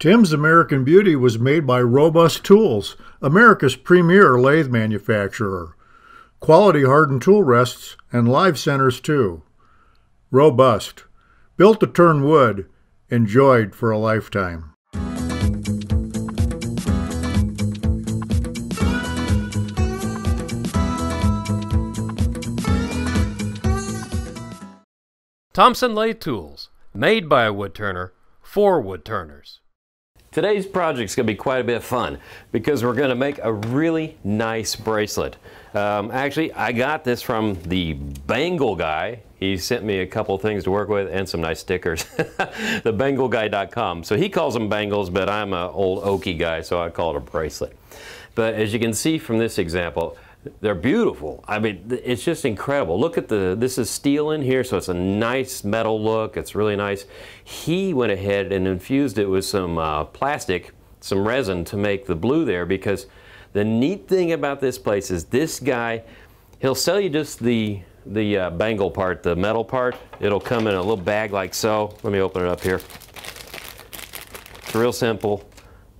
Tim's American Beauty was made by Robust Tools, America's premier lathe manufacturer. Quality hardened tool rests and live centers too. Robust. Built to turn wood. Enjoyed for a lifetime. Thompson Lathe Tools, made by a woodturner for woodturners. Today's project is going to be quite a bit of fun because we're going to make a really nice bracelet. Um, actually, I got this from the Bangle Guy. He sent me a couple things to work with and some nice stickers. Thebangleguy.com. So he calls them bangles, but I'm an old Okie guy, so I call it a bracelet. But as you can see from this example, they're beautiful. I mean, it's just incredible. Look at the, this is steel in here, so it's a nice metal look. It's really nice. He went ahead and infused it with some uh, plastic, some resin to make the blue there because the neat thing about this place is this guy, he'll sell you just the, the uh, bangle part, the metal part. It'll come in a little bag like so. Let me open it up here. It's real simple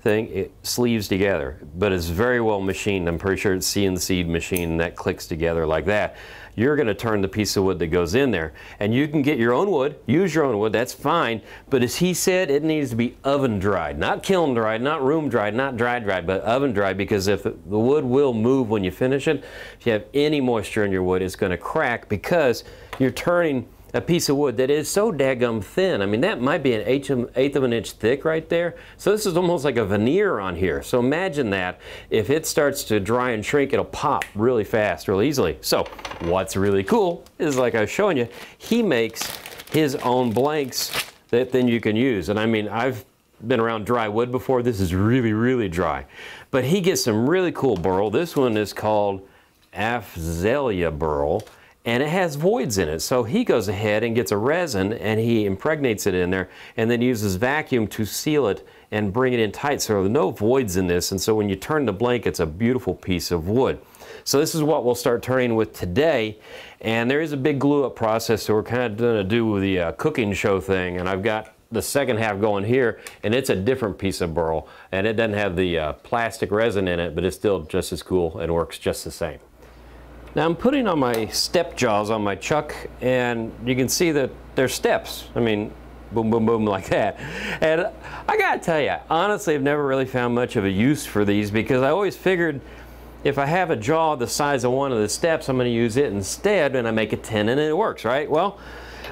thing, it sleeves together, but it's very well machined. I'm pretty sure it's CNC machine that clicks together like that. You're going to turn the piece of wood that goes in there. And you can get your own wood, use your own wood, that's fine. But as he said, it needs to be oven dried, not kiln dried, not room dried, not dry dried, but oven dried because if the wood will move when you finish it, if you have any moisture in your wood, it's going to crack because you're turning a piece of wood that is so daggum thin. I mean, that might be an eighth of an inch thick right there. So this is almost like a veneer on here. So imagine that. If it starts to dry and shrink, it'll pop really fast, really easily. So what's really cool is like I was showing you, he makes his own blanks that then you can use. And I mean, I've been around dry wood before. This is really, really dry. But he gets some really cool burl. This one is called Afzelia burl and it has voids in it. So he goes ahead and gets a resin and he impregnates it in there and then uses vacuum to seal it and bring it in tight so there are no voids in this and so when you turn the blank it's a beautiful piece of wood. So this is what we'll start turning with today and there is a big glue up process so we're kind of going to do the uh, cooking show thing and I've got the second half going here and it's a different piece of burl and it doesn't have the uh, plastic resin in it but it's still just as cool and works just the same. Now I'm putting on my step jaws on my chuck and you can see that there's steps. I mean, boom, boom, boom like that. And I gotta tell you, honestly, I've never really found much of a use for these because I always figured if I have a jaw the size of one of the steps, I'm gonna use it instead and I make a 10 and it works, right? Well,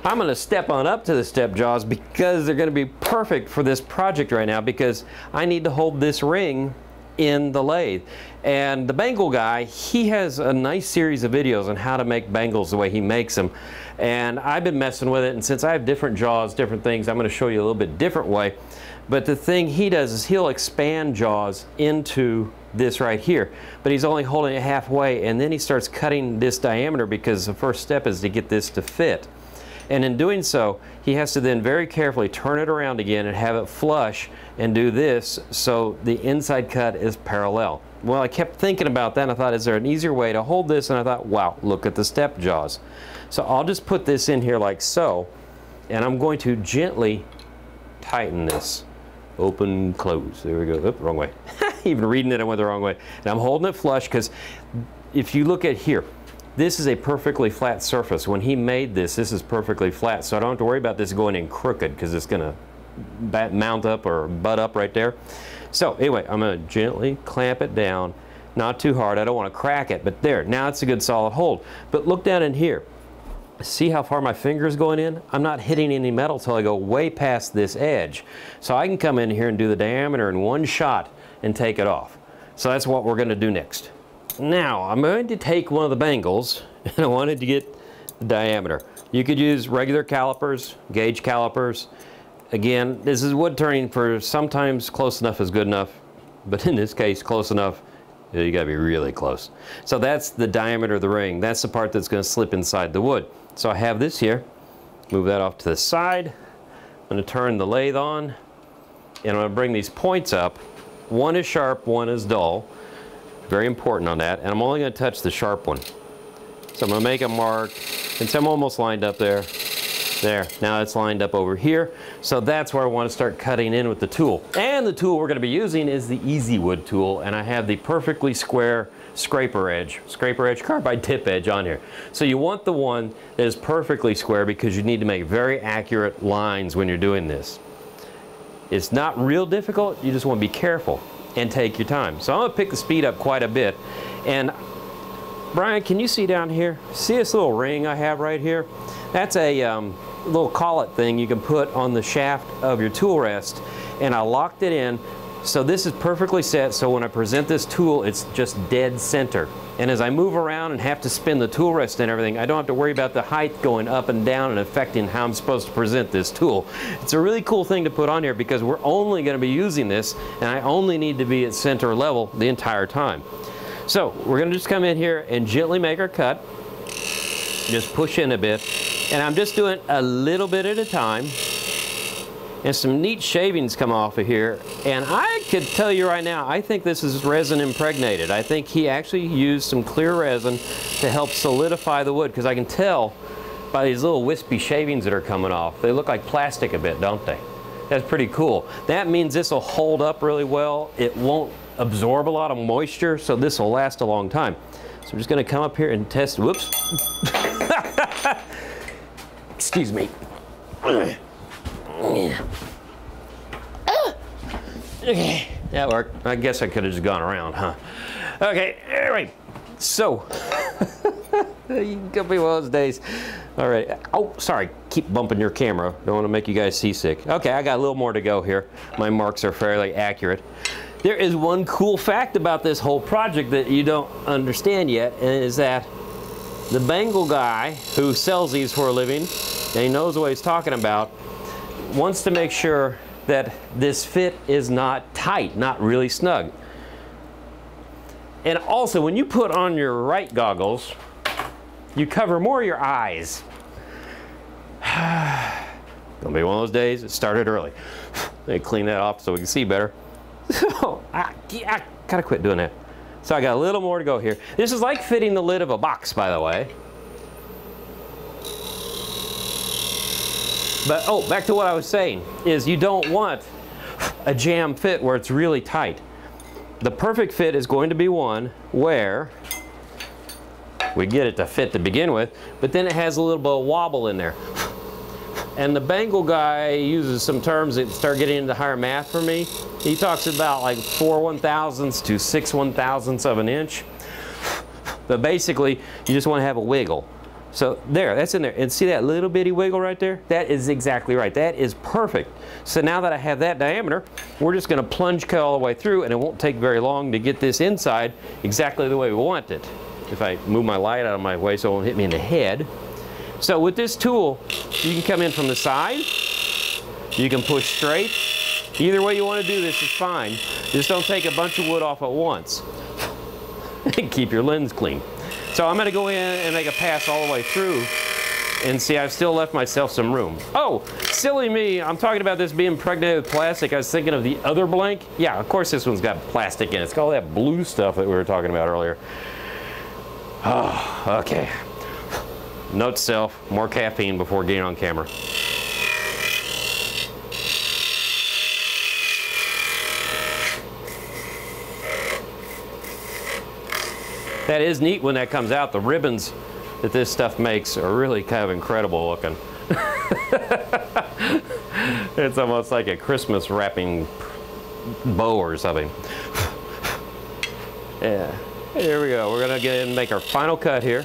I'm gonna step on up to the step jaws because they're gonna be perfect for this project right now because I need to hold this ring in the lathe. And the bangle guy, he has a nice series of videos on how to make bangles the way he makes them. And I've been messing with it, and since I have different jaws, different things, I'm going to show you a little bit different way. But the thing he does is he'll expand jaws into this right here. But he's only holding it halfway, and then he starts cutting this diameter because the first step is to get this to fit. And in doing so, he has to then very carefully turn it around again and have it flush and do this so the inside cut is parallel. Well, I kept thinking about that and I thought, is there an easier way to hold this? And I thought, wow, look at the step jaws. So I'll just put this in here like so, and I'm going to gently tighten this. Open, close. There we go. Oop, wrong way. Even reading it, I went the wrong way. And I'm holding it flush because if you look at here, this is a perfectly flat surface. When he made this, this is perfectly flat, so I don't have to worry about this going in crooked because it's going to mount up or butt up right there. So anyway, I'm going to gently clamp it down, not too hard. I don't want to crack it, but there. Now it's a good solid hold. But look down in here. See how far my finger is going in? I'm not hitting any metal till I go way past this edge. So I can come in here and do the diameter in one shot and take it off. So that's what we're going to do next. Now, I'm going to take one of the bangles and I wanted to get the diameter. You could use regular calipers, gauge calipers. Again, this is wood turning for sometimes close enough is good enough, but in this case, close enough, you gotta be really close. So that's the diameter of the ring. That's the part that's gonna slip inside the wood. So I have this here, move that off to the side. I'm gonna turn the lathe on, and I'm gonna bring these points up. One is sharp, one is dull. Very important on that. And I'm only going to touch the sharp one. So I'm going to make a mark. And so I'm almost lined up there. There, now it's lined up over here. So that's where I want to start cutting in with the tool. And the tool we're going to be using is the Easywood tool, and I have the perfectly square scraper edge, scraper edge carbide tip edge on here. So you want the one that is perfectly square because you need to make very accurate lines when you're doing this. It's not real difficult, you just want to be careful and take your time. So I'm to pick the speed up quite a bit. And Brian, can you see down here? See this little ring I have right here? That's a um, little collet thing you can put on the shaft of your tool rest. And I locked it in so this is perfectly set, so when I present this tool, it's just dead center. And as I move around and have to spin the tool rest and everything, I don't have to worry about the height going up and down and affecting how I'm supposed to present this tool. It's a really cool thing to put on here because we're only going to be using this, and I only need to be at center level the entire time. So we're going to just come in here and gently make our cut. Just push in a bit. And I'm just doing a little bit at a time and some neat shavings come off of here. And I could tell you right now, I think this is resin impregnated. I think he actually used some clear resin to help solidify the wood because I can tell by these little wispy shavings that are coming off. They look like plastic a bit, don't they? That's pretty cool. That means this will hold up really well. It won't absorb a lot of moisture, so this will last a long time. So I'm just gonna come up here and test, whoops. Excuse me. Okay, that worked. I guess I could have just gone around, huh? Okay, all right. so, you could be one of those days. All right, oh, sorry, keep bumping your camera. Don't want to make you guys seasick. Okay, I got a little more to go here. My marks are fairly accurate. There is one cool fact about this whole project that you don't understand yet, and is that the Bangle guy who sells these for a living, and he knows what he's talking about, wants to make sure that this fit is not tight, not really snug. And also, when you put on your right goggles, you cover more of your eyes. Gonna be one of those days. It started early. Let me clean that off so we can see better. I, I gotta quit doing that. So I got a little more to go here. This is like fitting the lid of a box, by the way. But, oh, back to what I was saying, is you don't want a jam fit where it's really tight. The perfect fit is going to be one where we get it to fit to begin with, but then it has a little bit of wobble in there. And the Bangle guy uses some terms that start getting into higher math for me. He talks about like four one thousandths to six one thousandths of an inch. But basically, you just want to have a wiggle. So there, that's in there. And see that little bitty wiggle right there? That is exactly right. That is perfect. So now that I have that diameter, we're just going to plunge cut all the way through and it won't take very long to get this inside exactly the way we want it. If I move my light out of my way so it won't hit me in the head. So with this tool, you can come in from the side, you can push straight. Either way you want to do this is fine. Just don't take a bunch of wood off at once. and keep your lens clean. So I'm to go in and make a pass all the way through and see I've still left myself some room. Oh, silly me, I'm talking about this being impregnated with plastic. I was thinking of the other blank. Yeah, of course this one's got plastic in it. It's got all that blue stuff that we were talking about earlier. Oh, okay. Note self, more caffeine before getting on camera. That is neat when that comes out. The ribbons that this stuff makes are really kind of incredible looking. it's almost like a Christmas wrapping bow or something. yeah, here we go. We're gonna get in and make our final cut here.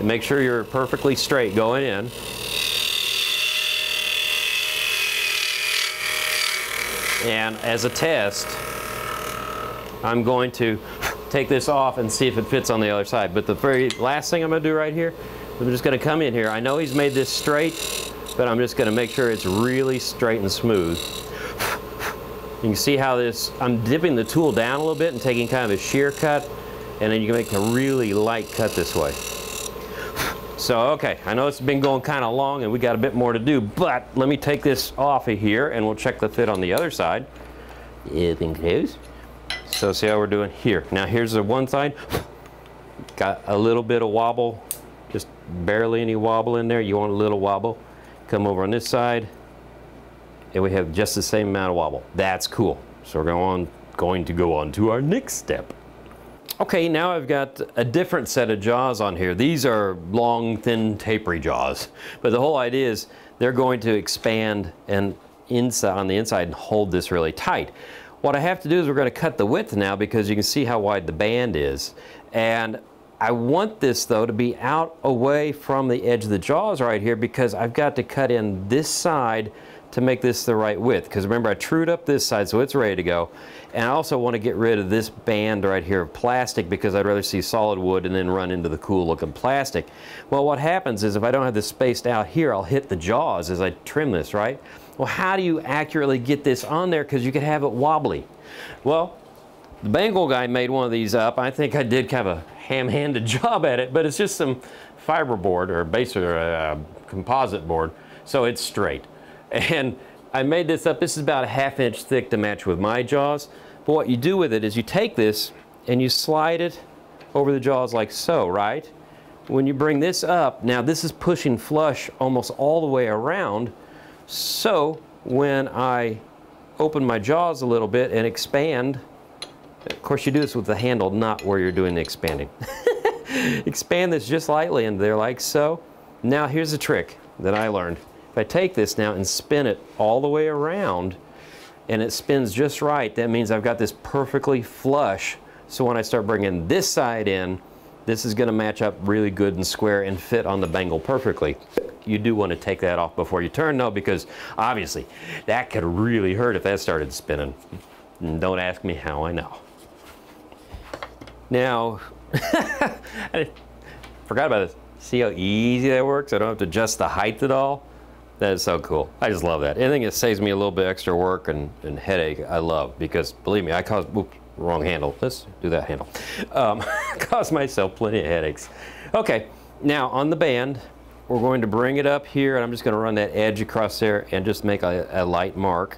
And make sure you're perfectly straight going in. And as a test, I'm going to take this off and see if it fits on the other side. But the very last thing I'm to do right here, I'm just going to come in here. I know he's made this straight, but I'm just going to make sure it's really straight and smooth. You can see how this, I'm dipping the tool down a little bit and taking kind of a shear cut, and then you can make a really light cut this way. So, okay, I know it's been going kind of long and we got a bit more to do, but let me take this off of here and we'll check the fit on the other side. Everything close. So see how we're doing here. Now here's the one side. Got a little bit of wobble, just barely any wobble in there. You want a little wobble. come over on this side, and we have just the same amount of wobble. That's cool. So we're going, on, going to go on to our next step. Okay, now I've got a different set of jaws on here. These are long, thin, tapery jaws. But the whole idea is they're going to expand and inside on the inside and hold this really tight. What I have to do is we're going to cut the width now because you can see how wide the band is. And I want this though to be out away from the edge of the jaws right here because I've got to cut in this side to make this the right width. Because remember I trued up this side so it's ready to go. And I also want to get rid of this band right here of plastic because I'd rather see solid wood and then run into the cool looking plastic. Well what happens is if I don't have this spaced out here I'll hit the jaws as I trim this, right? Well, how do you accurately get this on there? Because you could have it wobbly. Well, the Bangle guy made one of these up. I think I did kind of a ham-handed job at it, but it's just some fiberboard or base or a composite board, so it's straight. And I made this up. This is about a half inch thick to match with my jaws. But what you do with it is you take this and you slide it over the jaws like so, right? When you bring this up, now this is pushing flush almost all the way around, so when I open my jaws a little bit and expand, of course you do this with the handle, not where you're doing the expanding. expand this just lightly in there like so. Now here's a trick that I learned. If I take this now and spin it all the way around and it spins just right, that means I've got this perfectly flush. So when I start bringing this side in, this is going to match up really good and square and fit on the bangle perfectly you do want to take that off before you turn though because obviously that could really hurt if that started spinning. And don't ask me how I know. Now, I forgot about this. See how easy that works? I don't have to adjust the height at all. That is so cool. I just love that. Anything that saves me a little bit extra work and, and headache, I love because believe me, I cause, oops, wrong handle. Let's do that handle. Um, cause myself plenty of headaches. Okay, now on the band, we're going to bring it up here and I'm just going to run that edge across there and just make a, a light mark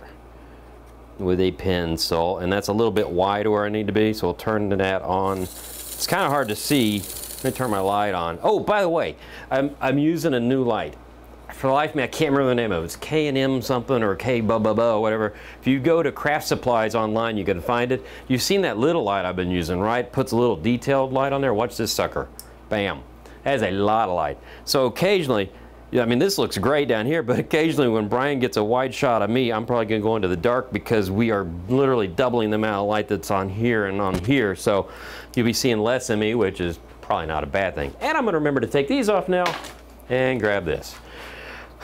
with a pencil. And that's a little bit wide where I need to be so we'll turn that on. It's kind of hard to see. Let me turn my light on. Oh by the way I'm, I'm using a new light. For the life of me I can't remember the name of it. It's K&M something or K blah blah blah whatever. If you go to craft supplies online you can find it. You've seen that little light I've been using right? Puts a little detailed light on there. Watch this sucker. Bam that is a lot of light. So occasionally, I mean, this looks great down here, but occasionally when Brian gets a wide shot of me, I'm probably going to go into the dark because we are literally doubling the amount of light that's on here and on here. So you'll be seeing less of me, which is probably not a bad thing. And I'm going to remember to take these off now and grab this.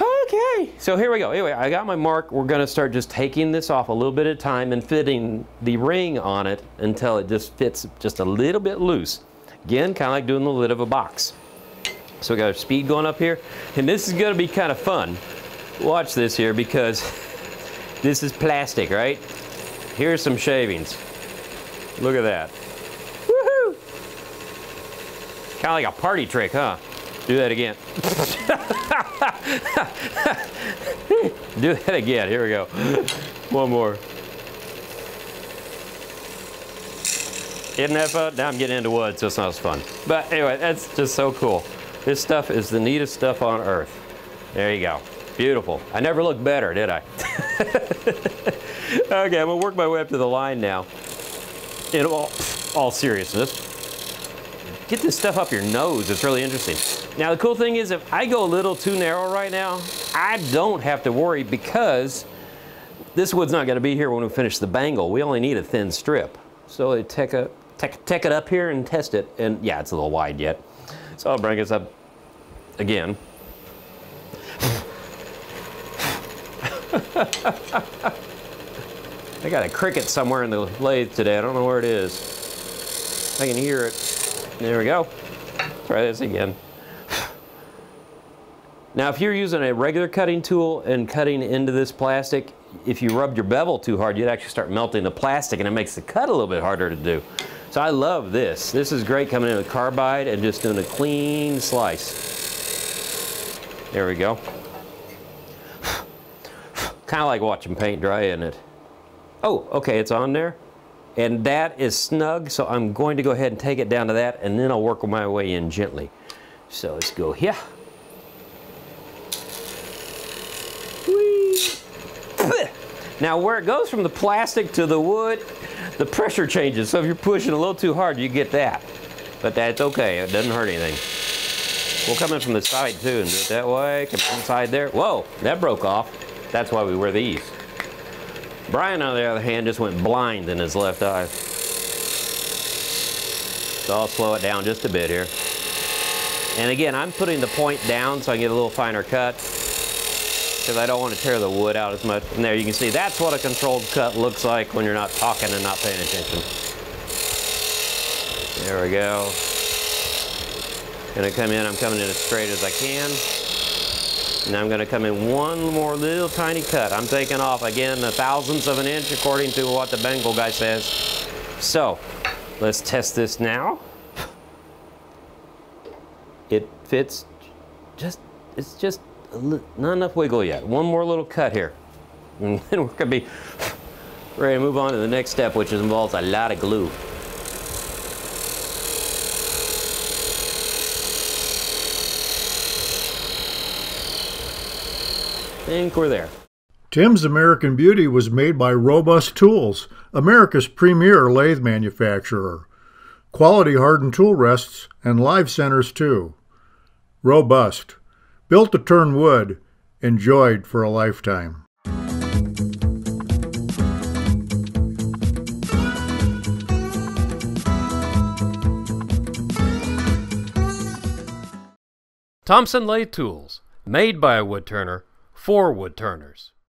Okay, so here we go. Anyway, I got my mark. We're going to start just taking this off a little bit at a time and fitting the ring on it until it just fits just a little bit loose. Again, kind of like doing the lid of a box. So we got our speed going up here. And this is gonna be kind of fun. Watch this here because this is plastic, right? Here's some shavings. Look at that. Woohoo! Kind of like a party trick, huh? Do that again. Do that again. Here we go. One more. Isn't that fun? Now I'm getting into wood, so it's not as fun. But anyway, that's just so cool. This stuff is the neatest stuff on earth. There you go. Beautiful. I never looked better, did I? okay, I'm gonna work my way up to the line now. In all, all seriousness, get this stuff up your nose. It's really interesting. Now the cool thing is if I go a little too narrow right now, I don't have to worry because this wood's not gonna be here when we finish the bangle. We only need a thin strip. So I take, a, take, take it up here and test it. And yeah, it's a little wide yet. So I'll bring us up again. I got a cricket somewhere in the lathe today. I don't know where it is. I can hear it. There we go. Try this again. Now, if you're using a regular cutting tool and cutting into this plastic, if you rubbed your bevel too hard, you'd actually start melting the plastic and it makes the cut a little bit harder to do. So I love this. This is great coming in with carbide and just doing a clean slice. There we go. kind of like watching paint dry, isn't it? Oh, okay, it's on there. And that is snug, so I'm going to go ahead and take it down to that, and then I'll work my way in gently. So let's go here. Now where it goes from the plastic to the wood, the pressure changes. So if you're pushing a little too hard, you get that. But that's okay, it doesn't hurt anything. We'll come in from the side too and do it that way. Come inside there. Whoa, that broke off. That's why we wear these. Brian, on the other hand, just went blind in his left eye. So I'll slow it down just a bit here. And again, I'm putting the point down so I can get a little finer cut because I don't want to tear the wood out as much. And there you can see that's what a controlled cut looks like when you're not talking and not paying attention. There we go. Gonna come in, I'm coming in as straight as I can. And I'm gonna come in one more little tiny cut. I'm taking off, again, a thousandth of an inch according to what the Bangle guy says. So, let's test this now. It fits just, it's just not enough wiggle yet. One more little cut here. And then we're gonna be ready to move on to the next step, which involves a lot of glue. think we're there. Tim's American Beauty was made by Robust Tools, America's premier lathe manufacturer. Quality hardened tool rests and live centers too. Robust. Built to turn wood. Enjoyed for a lifetime. Thompson Lathe Tools, made by a woodturner for woodturners.